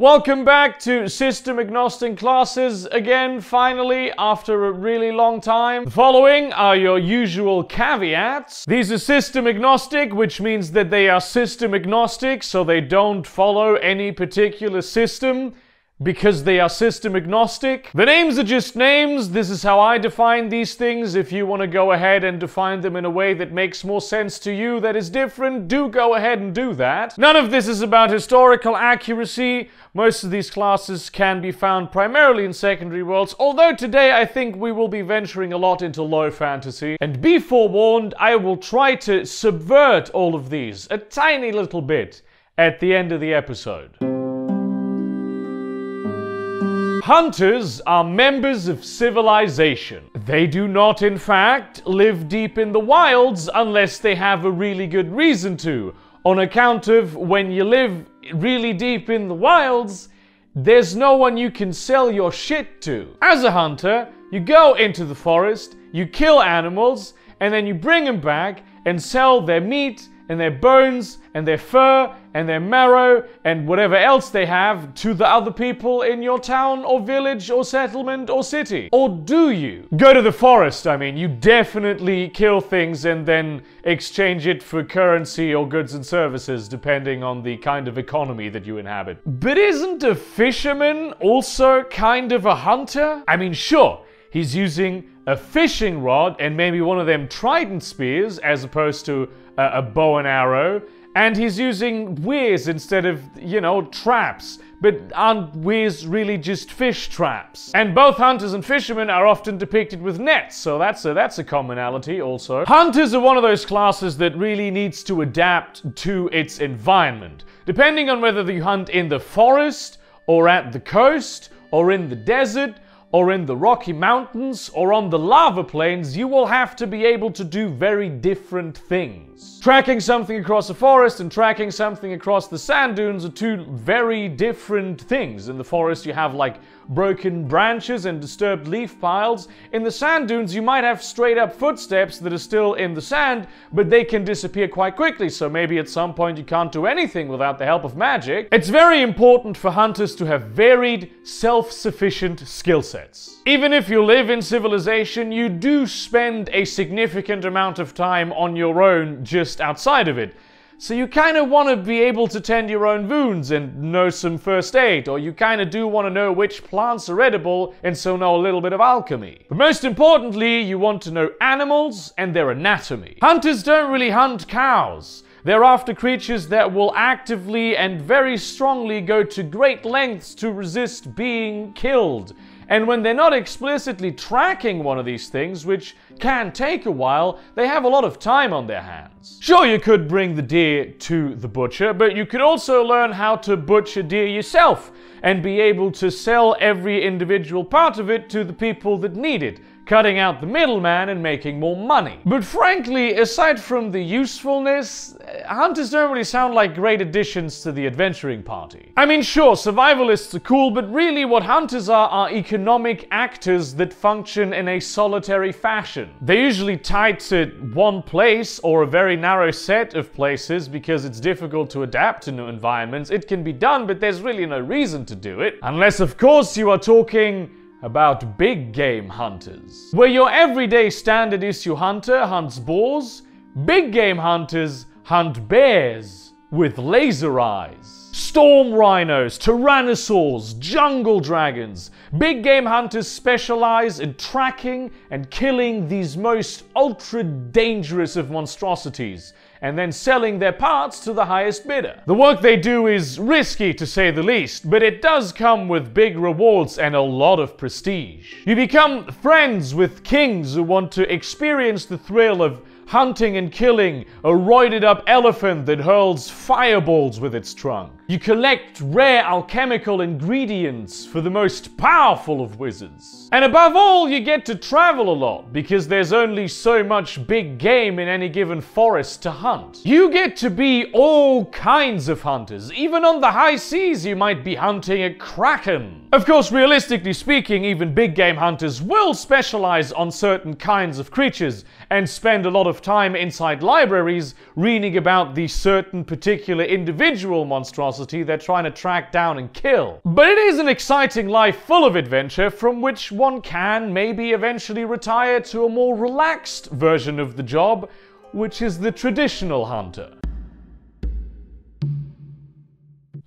Welcome back to System Agnostic classes again, finally, after a really long time. The following are your usual caveats. These are system agnostic, which means that they are system agnostic, so they don't follow any particular system because they are system agnostic. The names are just names. This is how I define these things. If you want to go ahead and define them in a way that makes more sense to you, that is different, do go ahead and do that. None of this is about historical accuracy. Most of these classes can be found primarily in secondary worlds, although today I think we will be venturing a lot into low fantasy. And be forewarned, I will try to subvert all of these a tiny little bit at the end of the episode. Hunters are members of civilization. They do not, in fact, live deep in the wilds unless they have a really good reason to. On account of when you live really deep in the wilds, there's no one you can sell your shit to. As a hunter, you go into the forest, you kill animals, and then you bring them back and sell their meat and their bones and their fur and their marrow and whatever else they have to the other people in your town or village or settlement or city? Or do you? Go to the forest, I mean. You definitely kill things and then exchange it for currency or goods and services depending on the kind of economy that you inhabit. But isn't a fisherman also kind of a hunter? I mean, sure, he's using a fishing rod and maybe one of them trident spears as opposed to a, bow and arrow. And he's using weirs instead of, you know, traps. But aren't weirs really just fish traps? And both hunters and fishermen are often depicted with nets, so that's a, that's a commonality also. Hunters are one of those classes that really needs to adapt to its environment. Depending on whether you hunt in the forest, or at the coast, or in the desert, or in the Rocky Mountains or on the lava plains, you will have to be able to do very different things. Tracking something across a forest and tracking something across the sand dunes are two very different things. In the forest, you have like broken branches and disturbed leaf piles. In the sand dunes, you might have straight up footsteps that are still in the sand, but they can disappear quite quickly, so maybe at some point you can't do anything without the help of magic. It's very important for hunters to have varied, self sufficient skill sets. Even if you live in civilization, you do spend a significant amount of time on your own just outside of it. So you kind of want to be able to tend your own wounds and know some first aid, or you kind of do want to know which plants are edible and so know a little bit of alchemy. But most importantly, you want to know animals and their anatomy. Hunters don't really hunt cows. They're after creatures that will actively and very strongly go to great lengths to resist being killed. And when they're not explicitly tracking one of these things, which can take a while, they have a lot of time on their hands. Sure, you could bring the deer to the butcher, but you could also learn how to butcher deer yourself and be able to sell every individual part of it to the people that need it cutting out the middleman and making more money. But frankly, aside from the usefulness, uh, hunters don't really sound like great additions to the adventuring party. I mean, sure, survivalists are cool, but really what hunters are are economic actors that function in a solitary fashion. They're usually tied to one place or a very narrow set of places because it's difficult to adapt to new environments. It can be done, but there's really no reason to do it. Unless, of course, you are talking about big game hunters. Where your everyday standard issue hunter hunts boars, big game hunters hunt bears with laser eyes. Storm rhinos, tyrannosaurs, jungle dragons. Big game hunters specialize in tracking and killing these most ultra dangerous of monstrosities and then selling their parts to the highest bidder. The work they do is risky to say the least, but it does come with big rewards and a lot of prestige. You become friends with kings who want to experience the thrill of hunting and killing a roided up elephant that hurls fireballs with its trunk. You collect rare alchemical ingredients for the most powerful of wizards. And above all, you get to travel a lot because there's only so much big game in any given forest to hunt. You get to be all kinds of hunters. Even on the high seas, you might be hunting a kraken. Of course, realistically speaking, even big game hunters will specialize on certain kinds of creatures and spend a lot of time inside libraries reading about the certain particular individual monstrosity they're trying to track down and kill. But it is an exciting life full of adventure from which one can maybe eventually retire to a more relaxed version of the job, which is the traditional hunter.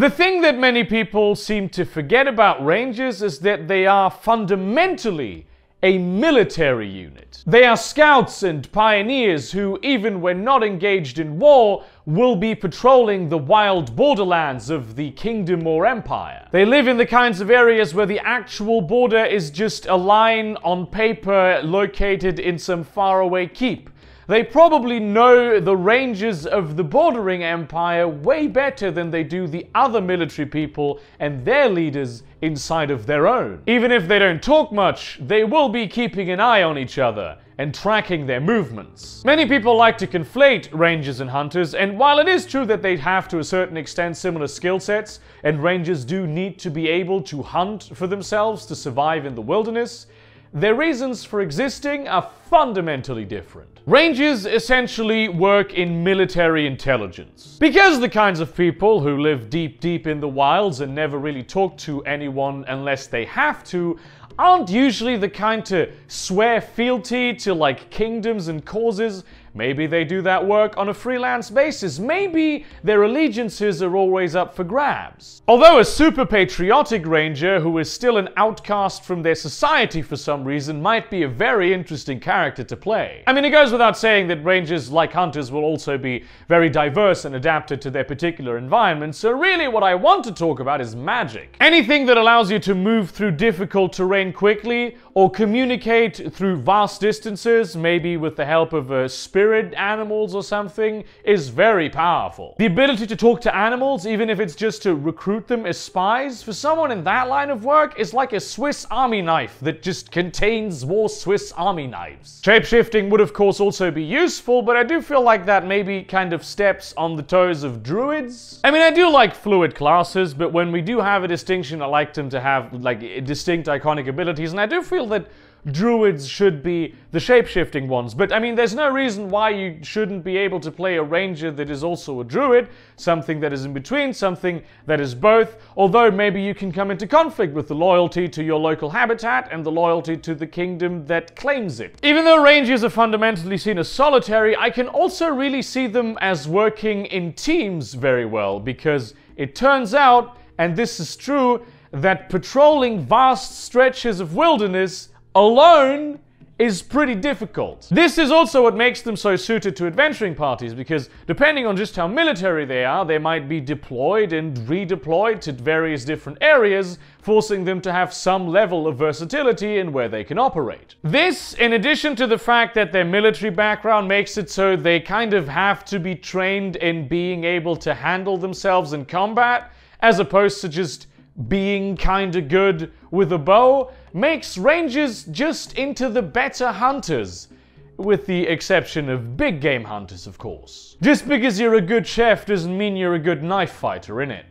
The thing that many people seem to forget about Rangers is that they are fundamentally a military unit. They are scouts and pioneers who, even when not engaged in war, will be patrolling the wild borderlands of the kingdom or empire. They live in the kinds of areas where the actual border is just a line on paper located in some faraway keep. They probably know the ranges of the bordering empire way better than they do the other military people and their leaders inside of their own. Even if they don't talk much, they will be keeping an eye on each other and tracking their movements. Many people like to conflate rangers and hunters, and while it is true that they have to a certain extent similar skill sets, and rangers do need to be able to hunt for themselves to survive in the wilderness, their reasons for existing are fundamentally different. Rangers essentially work in military intelligence. Because the kinds of people who live deep, deep in the wilds and never really talk to anyone unless they have to aren't usually the kind to swear fealty to like kingdoms and causes. Maybe they do that work on a freelance basis. Maybe their allegiances are always up for grabs. Although a super patriotic ranger who is still an outcast from their society for some reason might be a very interesting character to play. I mean, it goes without saying that rangers, like hunters, will also be very diverse and adapted to their particular environment, so really what I want to talk about is magic. Anything that allows you to move through difficult terrain quickly or communicate through vast distances, maybe with the help of a spirit animals or something, is very powerful. The ability to talk to animals, even if it's just to recruit them as spies, for someone in that line of work is like a Swiss army knife that just contains more Swiss army knives. Shapeshifting would of course also be useful, but I do feel like that maybe kind of steps on the toes of druids. I mean, I do like fluid classes, but when we do have a distinction, I like them to have like distinct iconic abilities, and I do feel that druids should be the shapeshifting ones. But I mean, there's no reason why you shouldn't be able to play a ranger that is also a druid, something that is in between, something that is both, although maybe you can come into conflict with the loyalty to your local habitat and the loyalty to the kingdom that claims it. Even though rangers are fundamentally seen as solitary, I can also really see them as working in teams very well, because it turns out, and this is true, that patrolling vast stretches of wilderness alone is pretty difficult. This is also what makes them so suited to adventuring parties because depending on just how military they are, they might be deployed and redeployed to various different areas, forcing them to have some level of versatility in where they can operate. This, in addition to the fact that their military background makes it so they kind of have to be trained in being able to handle themselves in combat, as opposed to just being kinda good with a bow makes rangers just into the better hunters. With the exception of big game hunters, of course. Just because you're a good chef doesn't mean you're a good knife fighter, innit?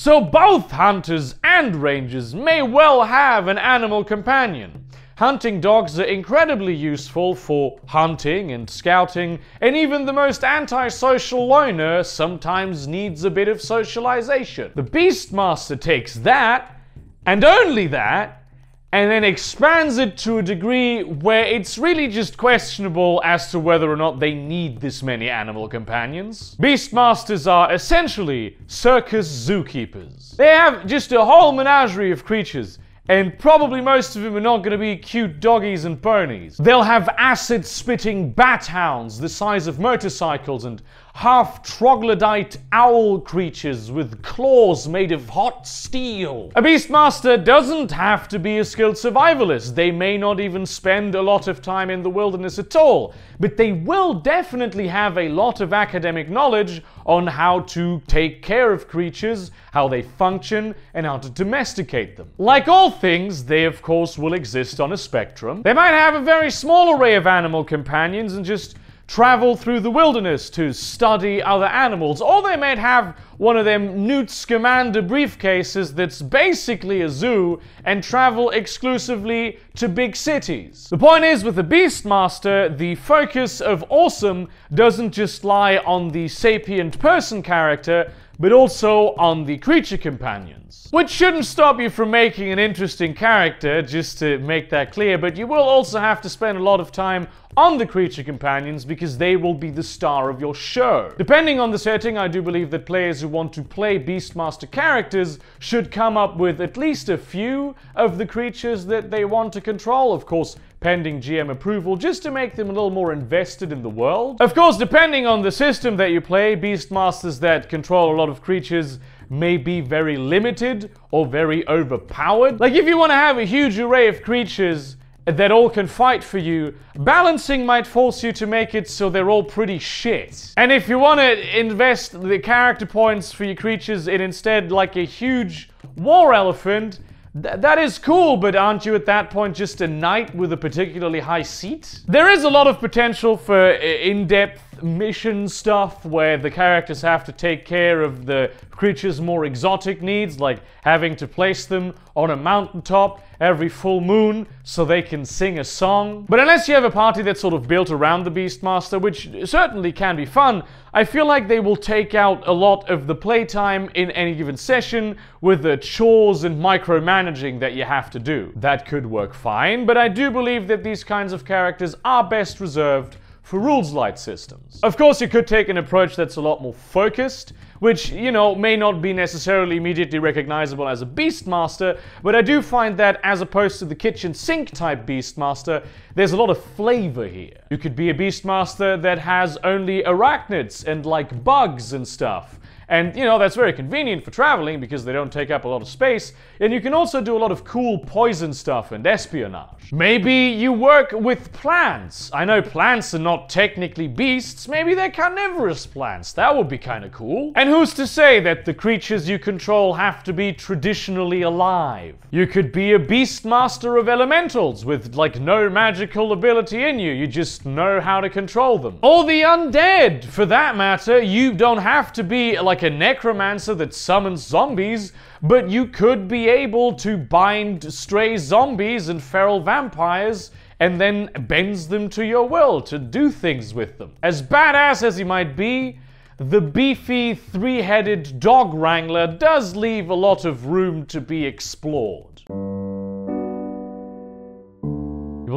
So both hunters and rangers may well have an animal companion. Hunting dogs are incredibly useful for hunting and scouting, and even the most antisocial loner sometimes needs a bit of socialization. The Beastmaster takes that, and only that, and then expands it to a degree where it's really just questionable as to whether or not they need this many animal companions. Beastmasters are essentially circus zookeepers. They have just a whole menagerie of creatures and probably most of them are not going to be cute doggies and ponies. They'll have acid spitting bat hounds the size of motorcycles and half troglodyte owl creatures with claws made of hot steel. A Beastmaster doesn't have to be a skilled survivalist. They may not even spend a lot of time in the wilderness at all, but they will definitely have a lot of academic knowledge on how to take care of creatures, how they function, and how to domesticate them. Like all things, they of course will exist on a spectrum. They might have a very small array of animal companions and just travel through the wilderness to study other animals, or they might have one of them Newt Scamander briefcases that's basically a zoo and travel exclusively to big cities. The point is, with the Beastmaster, the focus of Awesome doesn't just lie on the sapient person character, but also on the creature companions. Which shouldn't stop you from making an interesting character, just to make that clear, but you will also have to spend a lot of time on the creature companions because they will be the star of your show. Depending on the setting, I do believe that players who want to play Beastmaster characters should come up with at least a few of the creatures that they want to control. Of course, pending GM approval, just to make them a little more invested in the world. Of course, depending on the system that you play, Beastmasters that control a lot of creatures may be very limited or very overpowered. Like if you want to have a huge array of creatures that all can fight for you, balancing might force you to make it so they're all pretty shit. And if you want to invest the character points for your creatures in instead like a huge war elephant, Th- that is cool, but aren't you at that point just a knight with a particularly high seat? There is a lot of potential for uh, in depth mission stuff where the characters have to take care of the creatures' more exotic needs, like having to place them on a mountaintop every full moon so they can sing a song. But unless you have a party that's sort of built around the Beastmaster, which certainly can be fun, I feel like they will take out a lot of the playtime in any given session with the chores and micromanaging that you have to do. That could work fine, but I do believe that these kinds of characters are best reserved for rules light systems. Of course, you could take an approach that's a lot more focused, which, you know, may not be necessarily immediately recognizable as a Beastmaster, but I do find that as opposed to the kitchen sink type Beastmaster, there's a lot of flavor here. You could be a Beastmaster that has only arachnids and like bugs and stuff. And, you know, that's very convenient for traveling because they don't take up a lot of space. And you can also do a lot of cool poison stuff and espionage. Maybe you work with plants. I know plants are not technically beasts. Maybe they're carnivorous plants. That would be kind of cool. And who's to say that the creatures you control have to be traditionally alive? You could be a beast master of elementals with, like, no magical ability in you. You just know how to control them. Or the undead, for that matter. You don't have to be, like, like a necromancer that summons zombies, but you could be able to bind stray zombies and feral vampires and then bends them to your will to do things with them. As badass as he might be, the beefy three headed dog wrangler does leave a lot of room to be explored.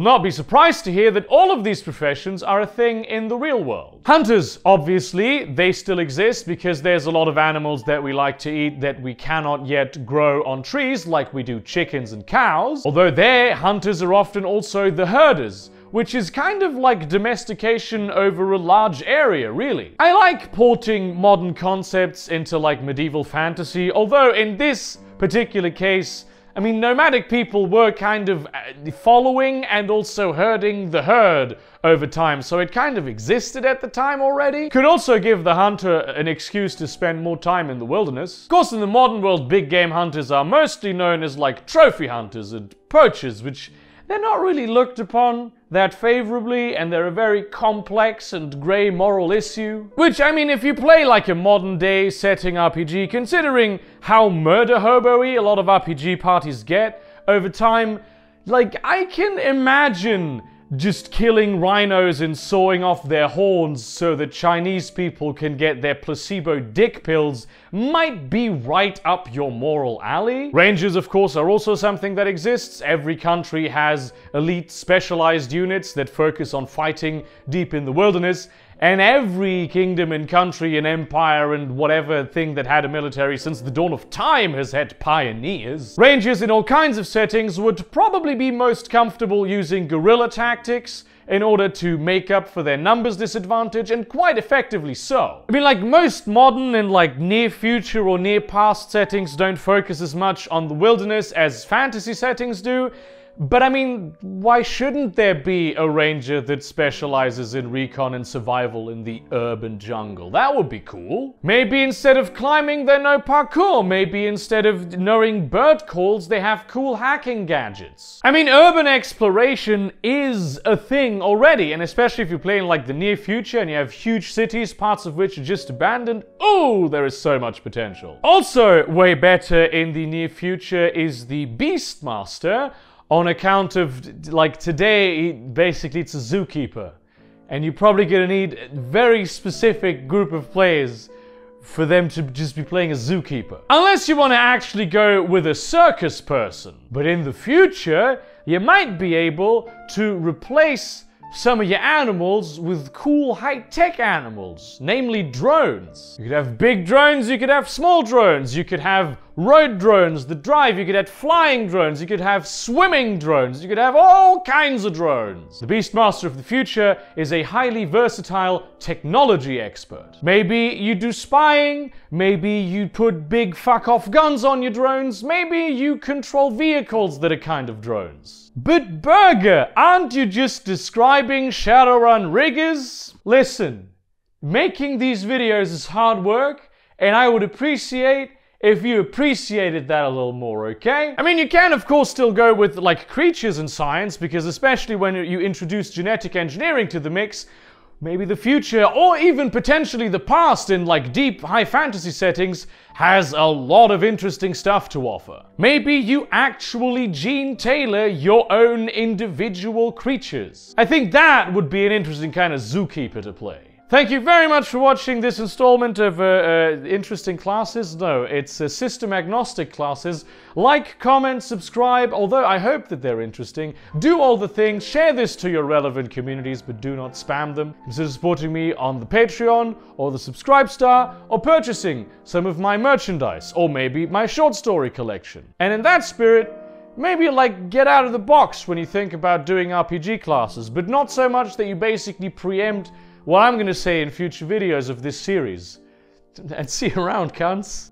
Will not be surprised to hear that all of these professions are a thing in the real world. Hunters, obviously, they still exist because there's a lot of animals that we like to eat that we cannot yet grow on trees like we do chickens and cows. Although there, hunters are often also the herders, which is kind of like domestication over a large area, really. I like porting modern concepts into like medieval fantasy, although in this particular case, I mean, nomadic people were kind of uh, following and also herding the herd over time, so it kind of existed at the time already. Could also give the hunter an excuse to spend more time in the wilderness. Of course, in the modern world, big game hunters are mostly known as like trophy hunters and poachers, which they're not really looked upon that favorably, and they're a very complex and grey moral issue. Which, I mean, if you play like a modern day setting RPG, considering how murder hobo a lot of RPG parties get over time, like, I can imagine just killing rhinos and sawing off their horns so that Chinese people can get their placebo dick pills might be right up your moral alley. Rangers, of course, are also something that exists. Every country has elite specialized units that focus on fighting deep in the wilderness, and every kingdom and country and empire and whatever thing that had a military since the dawn of time has had pioneers. Rangers in all kinds of settings would probably be most comfortable using guerrilla tactics in order to make up for their numbers disadvantage, and quite effectively so. I mean, like most modern and like near future or near past settings don't focus as much on the wilderness as fantasy settings do, But I mean, why shouldn't there be a ranger that specializes in recon and survival in the urban jungle? That would be cool. Maybe instead of climbing, they know parkour. Maybe instead of knowing bird calls, they have cool hacking gadgets. I mean, urban exploration is a thing already, and especially if you're playing like the near future and you have huge cities, parts of which are just abandoned. Oh, there is so much potential. Also, way better in the near future is the Beastmaster on account of like today basically it's a zookeeper. And you're probably to need a very specific group of players for them to just be playing a zookeeper. Unless you want to actually go with a circus person. But in the future you might be able to replace some of your animals with cool high-tech animals, namely drones. You could have big drones, you could have small drones, you could have road drones that drive, you could have flying drones, you could have swimming drones, you could have all kinds of drones. The Beastmaster of the future is a highly versatile technology expert. Maybe you do spying, maybe you put big fuck-off guns on your drones, maybe you control vehicles that are kind of drones. But Burger, aren't you just describing Shadowrun riggers? Listen, making these videos is hard work, and I would appreciate if you appreciated that a little more, okay? I mean, you can, of course, still go with, like, creatures in science, because especially when you introduce genetic engineering to the mix, maybe the future, or even potentially the past in like deep high fantasy settings, has a lot of interesting stuff to offer. Maybe you actually gene tailor your own individual creatures. I think that would be an interesting kind of zookeeper to play. Thank you very much for watching this installment of uh, uh, interesting classes. No, it's uh, system agnostic classes. Like, comment, subscribe, although I hope that they're interesting. Do all the things, share this to your relevant communities, but do not spam them. Consider supporting me on the Patreon, or the Subscribe Star, or purchasing some of my merchandise, or maybe my short story collection. And in that spirit, Maybe like get out of the box when you think about doing RPG classes, but not so much that you basically preempt what I'm going to say in future videos of this series. And see you around, cunts.